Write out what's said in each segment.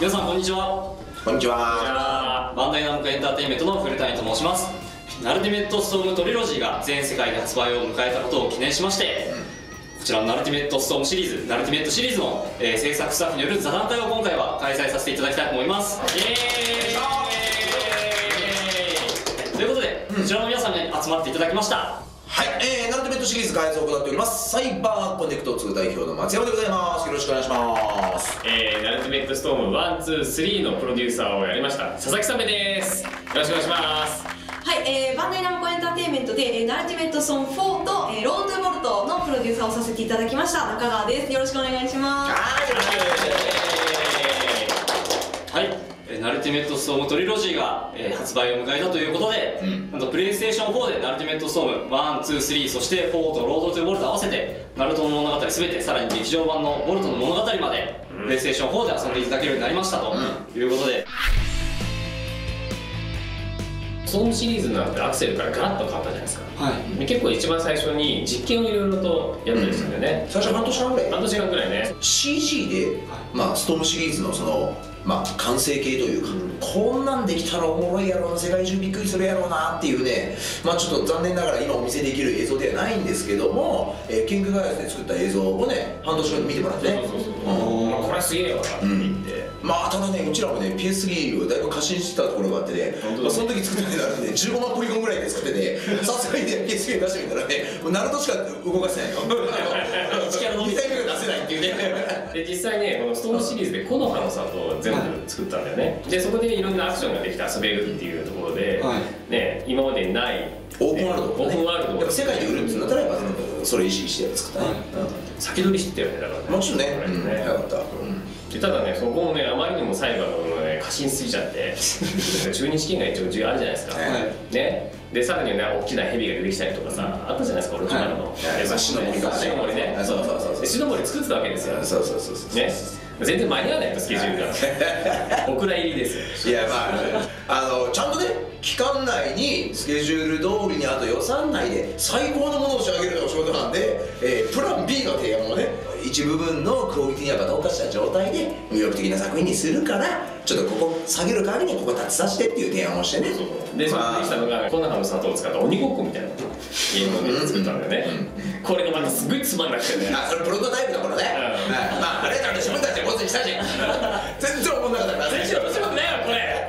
皆さんこんにちは。こんにちは。バンダイナムコエンターテインメントの古谷と申します。ナルティメットストームトリロジーが全世界で発売を迎えたことを記念しまして、こちらのナルティメットストームシリーズナルティメットシリーズの、えー制作スタッフによる座談会を今回は開催させていただきたいと思います。イエーイ。ということで、こちらの皆さんに集まっていただきましたはい、えー、ナルティメットシリーズ開発を行っておりますサイバーコネクト2代表の松山でございます。よろしくお願いします。えー、ナルティメットストーム123のプロデューサーをやりました佐々木さめです。よろしくお願いします。はい、えー、バンダイナムコエンターテインメントで、えー、ナルティメットソン4と、えー、ロードゥーボルトのプロデューサーをさせていただきました中川です。よろしくお願いします。はいよろしくお願いしはい、えーナルティメットストームトリロジーが、えー発売を迎えたということで、うん。なんとプレイステーション4でナルティメットストーム123そして4とロードトゥボルト合わせてナルトの物語全てさらに劇場版のボルトの物語まで、プレイステーション4で遊んでいただけるようになりましたということで、ストームシリーズなんてアクセルからガラッと変わったじゃないですか。はい。で結構一番最初に実験をいろいろとやったりしたんだよね、ます最初半年間ぐらい。半年間くらいね。CG で、まあ、ストームシリーズのその、まあ、完成形というか、こんなんできたらおもろいやろうな世界中びっくりするやろうなっていうね、まあ、ちょっと残念ながら今お見せできる映像ではないんですけども、えー、キングガイアスで作った映像をね半年後に見てもらってね。そうそうそうう。ん。まあこれすげえよなって言って、まあただねうちらもね PS3 をだいぶ過信してたところがあってね、まあ、その時作ったのがね15万ポリゴンぐらいで作ってて さすがにね PS3 出してみたらねもうナルトしか動かせないの1キャラのみ2体目が出せないっていうね。で実際ねこのストームシリーズで木の葉の里を全部作ったんだよね、でそこでいろんなアクションができて遊べるっていうところで、はい。ね今までにない。オープンワールドね。オープンワールドやっぱ世界で売るってなったらやっぱそれ意識して作ったね、先取りしてたよねだからね。うんもちろんね。これうん。早かった、うん。でただねそこもねあまりにもサイバーのね過信すぎちゃって 中日金が一応重要あるじゃないですか、はい。ね。でさらにね大きな蛇が出てきたりとかさ、あったじゃないですかオロチマルの、はい。で篠森からね。ね。そうそうそうそう。で篠森作ってたわけですよ。そうそうそうそう。ね全然間に合わないとスケジュールが。お蔵入りですよ。いやまああのちゃんとね期間内にスケジュール通りにあと予算内で最高のものを仕上げるのが仕事なんで、えープラン B の提案もね一部分のクオリティにやっぱ同化した状態で魅力的な作品にするからちょっとここ下げる代わりにここ立ちさせてっていう提案をしてね。でそこでできたのがコナハの砂糖を使った鬼ごっこみたいなゲームをね作ったんだよね。これがまたすごいつまんなくてね。あそれプロトタイプの頃ね、うん。はいまああれだって自分たちでボツにしたじゃん全然思んなかったから全然面白くないわこれ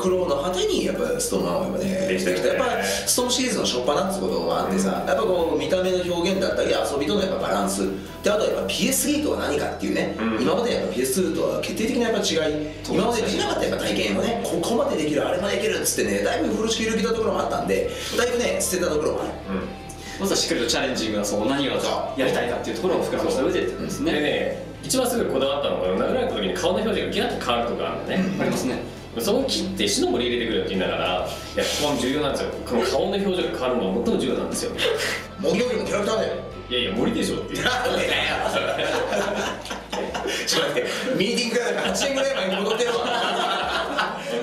苦労の果てにやっぱストーンマンはやっぱねできたよね。やっぱストーンシリーズの初っ端ってこともあってさ、やっぱこう見た目の表現だったり遊びとのやっぱバランスであとはやっぱ PS3 とは何かっていうね、うん。今までやっぱ PS2 とは決定的なやっぱ違い。今までできなかったやっぱ体験をねここまでできるあれまでできるっつってねだいぶ風呂敷広げたところもあったんでだいぶね捨てたところもある。まずはしっかりとチャレンジングなその何をやりたいかっていうところを膨らました上でってことですね、でね一番すごいこだわったのが殴られた時に顔の表情がギャッと変わるとかあるんだね、ありますねその切って死の森入れてくれよって言いながらいやここは重要なんですよ。この顔の表情が変わるのが最も重要なんですよ。模擬よりもキャラクターだよ。いやいや森でしょって。いうなんでだよ。ちょっと待って。ミーティングから8年ぐらい前に戻ってるわ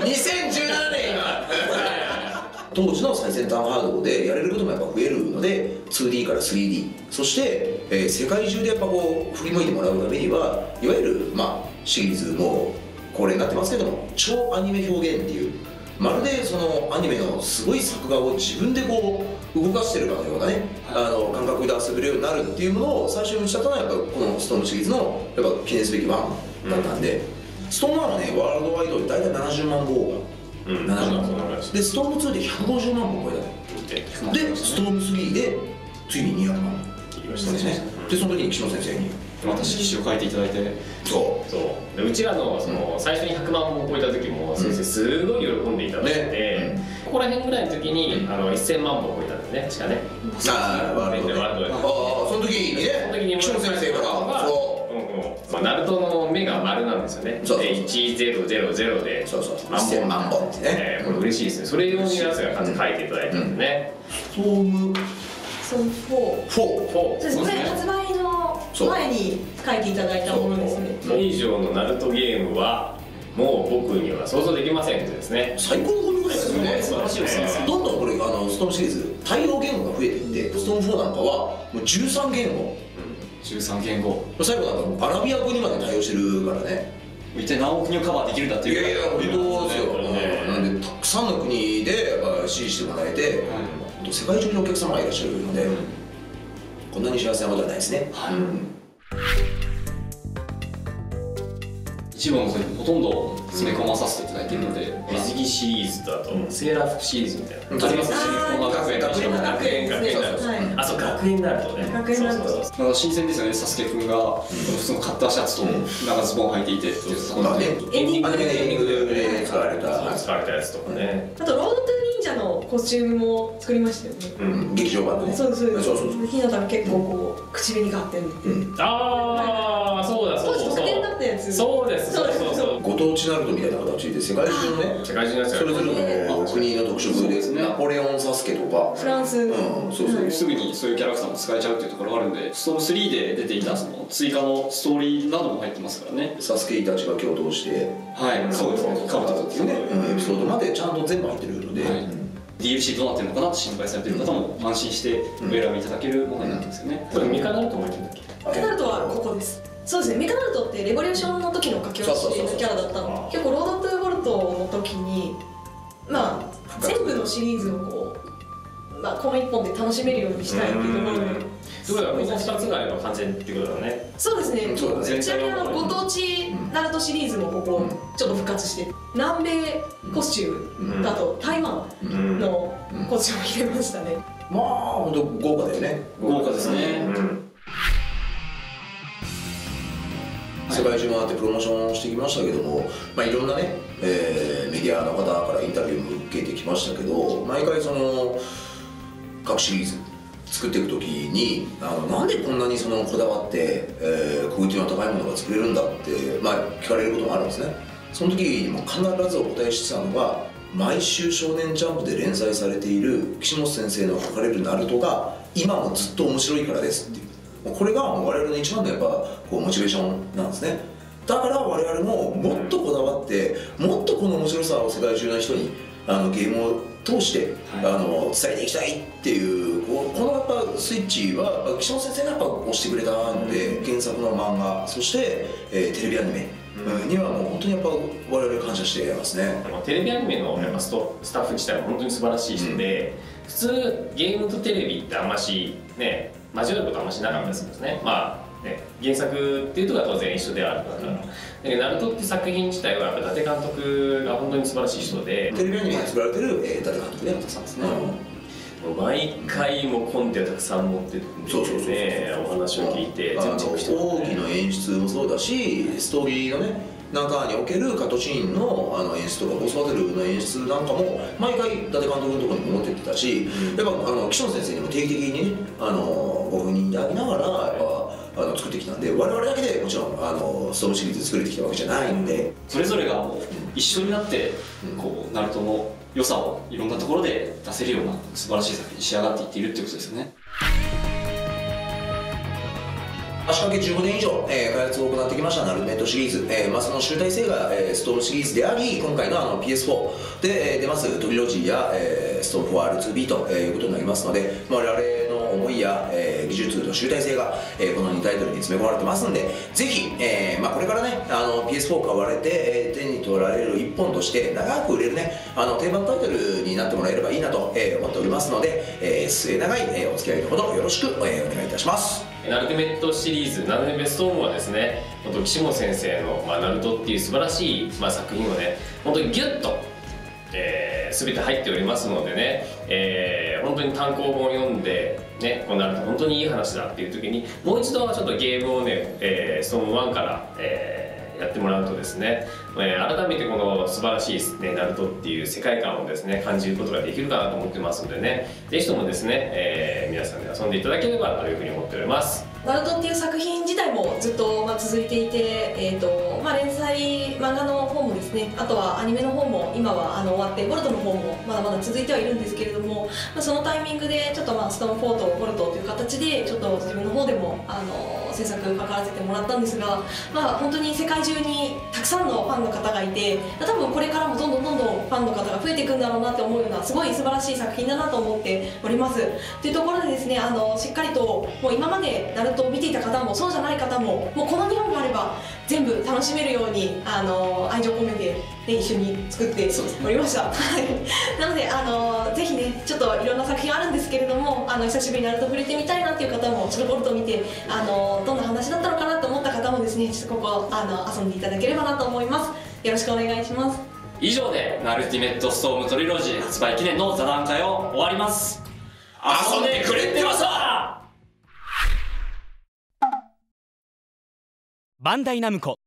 2017年。今当時の最先端ハードでやれることもやっぱ増えるので 2D から 3D そして、えー世界中でやっぱこう振り向いてもらうためにはいわゆる、まあ、シリーズも恒例になってますけども超アニメ表現っていうまるでそのアニメのすごい作画を自分でこう動かしてるかのようなね、あの感覚で遊べるようになるっていうものを最初に打ち立たのはやっぱこのストームシリーズのやっぱ記念すべきワンだったんで、ストーム1はねワールドワイドで大体70万本が、うん70万そんなそんな本感じでストーム2で150万本超えた。のでストーム3でついに200万。言いましたそうですね。でその時に岸野先生に。また色紙を書いていただいて。そそう。でうちらのその最初に100万本超えた時も先生すごい喜んでいただいて、ね。ここら辺ぐらいの時にあの1000万本超えたんだよね確かね。うああワールドであワールドであその時にねその時に岸野先生から。そう。んうん。まあ、ナルトの目が丸なんですよね。そうそうそう。で1000でそうそう1000万本ってね。えーこれ嬉しいですね。それ用にやつが数書いていただいてるんでね、うストームソン4 4そうそうですこれ発売の前に書いていただいたものですね。以上のナルトゲームはもう僕には想像できませんってですね。最高のゴミぐらいですよね。素晴らしいですね。どんどんこれあのストームシリーズ対応言語が増えていってストーム4なんかはもう13言語13言語最後なんかアラビア語にまで対応してるからね。一体何億人をカバーできるんだっていう。いやいや本当ですよ、ね。うん。なんでたくさんの国で支持してもらえて、世界中にお客様がいらっしゃるので、こんなに幸せなことはないですね、はい。うん。一部の作品ほとんど詰め込まさせていただいているので、水着シリーズとあと、セーラー服シリーズみたいな、うん。ありますね。あーこんな学園学園学園学園あそう学園になるとね。学園になるとそうそうそう。なんか新鮮ですよね、サスケくんが、普通のカッターシャツと長ズボンを履いていてっていうところで、エンディングアニメのエンディングで使われた、使われたやつとかね、あとロードトゥ忍者のコスチュームも作りましたよね。うんうん。劇場版の。ねそうですそう。ですそうそう。そうひなたが結構こう口紅があってるって、うん。ああそうだそうそう当時特典だったやつ。そうです。そうそうそうご当地ナルトみたいな形で世界中のね世界中のやつそれぞれの国の特色で。ナポレオン・サスケとか。フランス、うんそうそう。すぐにそういうキャラクターも使えちゃうっていうところがあるんで、ストーム3で出ていたその追加のストーリーなども入ってますからね。サスケイたちが共闘して。はい、そうですね、カブトっていうね、エピソードまでちゃんと全部入ってるので、はい。うん DLC どうなってるのかなって心配されてる方も安心してお選びいただけるものになってますよね。これミカナルトも入ってるんだっけ？メカナルトはここです。そうですねメカナルトってレボリューションの時の書き下ろしのキャラだったの結構ロードトゥーボルトの時にまあ全部のシリーズをこう、まあ、この一本で楽しめるようにしたいっていうところでということはこの2つがあれば完全っていうことだね。そうですね。うんそうだね。ちなみにあのご当地ナルトシリーズもここちょっと復活して南米コスチュームだと台湾うん。のコスチュームを入れましたね。まあ本当豪華だよね。豪華ですね。うん。世界中回ってプロモーションしてきましたけども、まあ、いろんなね、えーメディアの方からインタビューも受けてきましたけど毎回その各シリーズ作っていく時にあのなんでこんなにそのこだわって、えークオリティの高いものが作れるんだって、まあ、聞かれることもあるんですね。その時にも必ずお答えしてたのが毎週「少年ジャンプ」で連載されている岸本先生の書かれるナルトが今もずっと面白いからですっていう。これが我々の一番のやっぱこうモチベーションなんですね。だから我々ももっとこだわってもっとこの面白さを世界中の人にあのゲームを通して、はい。あの伝えていきたいっていうこのやっぱスイッチは岸本先生がやっぱ押してくれたので、原作の漫画そして、えーテレビアニメうん。にはもう本当にやっぱ我々感謝してますね。テレビアニメのやっぱストスタッフ自体は本当に素晴らしい人で、普通ゲームとテレビってあんましね交わることあんましなかったりするんですね。まあね原作っていうところは当然一緒ではあるから、だけどナルトって作品自体はやっぱ伊達監督が本当に素晴らしい人で、テレビアニメが作られてる、えー、伊達監督ねそうですねうん毎回もコンテをたくさん持ってってそうそうそうそうねお話を聞いて全部チェックしてます奥義の演出もそうだしストーリーのね中におけるカットシーンのあの演出とかボスバトルの演出なんかも毎回伊達監督のところにも持ってってたし、やっぱあの岸本先生にも定期的にねあのご赴任いただきながらやっぱ作ってきたんで我々だけでもちろんあのストームシリーズ作れてきたわけじゃないんで、それぞれがもう一緒になってこうナルトの良さをいろんなところで出せるような素晴らしい作品に仕上がっていっているっていうことですよね。足掛け15年以上、えー開発を行ってきましたナルメットシリーズ、えーまあ、その集大成が、えーストームシリーズであり今回のあの PS4 で、えー出ますトリロジーや、えーストーム 4R2B と、えーいうことになりますので、まあ、我々の思いや、えー技術の集大成が、えーこの2タイトルに詰め込まれてますんでぜひ、えーまあ、これからねあの PS4 買われて、えー手に取られる一本として長く売れるねあの定番タイトルになってもらえればいいなと、えー思っておりますので、えー末永い、えーお付き合いのほどよろしく、えーお願いいたします。ナルティメットシリーズ、ナルティメストームはですね、本当岸本先生の、まあ、ナルトっていう素晴らしい、まあ、作品をね、本当にギュッと、えー、全て入っておりますのでね、えー本当に単行本を読んで、ね、こうなると本当にいい話だっていう時に、もう一度ちょっとゲームをね、えー、ストーム1から、えーやってもらうとですね、えー改めてこの素晴らしい、ね、ナルトっていう世界観をですね感じることができるかなと思ってますのでねぜひともですね、えー皆さんで遊んでいただければというふうに思っております。ナルトっていう作品自体もずっとまあ続いていて、えーとまあ、連載漫画の方もですねあとはアニメの方も今はあの終わってボルトの方もまだまだ続いてはいるんですけれども、まあ、そのタイミングでちょっとまあストームフォートボルトという形でちょっと自分の方でもあの制作関わらせてもらったんですが、まあ、本当に世界中にたくさんのファンの方がいて多分これからもどんどんどんどんファンの方が増えていくんだろうなって思うようなすごい素晴らしい作品だなと思っております。というところでですねあのしっかりともう今までナルトを見ていた方もそうじゃない方ももうこの2本があれば全部楽しめるようにあの愛情込めて、ね、一緒に作っておりました、はい。なのであのぜひねちょっといろんな作品あるんですけれどもあの久しぶりにナルト触れてみたいなっていう方もちょっとボルトを見てあのどんな話だったのかなと思った方もですねちょっとここあの遊んでいただければなと思います。よろしくお願いします。以上でナルティメットストームトリロジー発売記念の座談会を終わります。遊んでくれてましたバンダイナムコ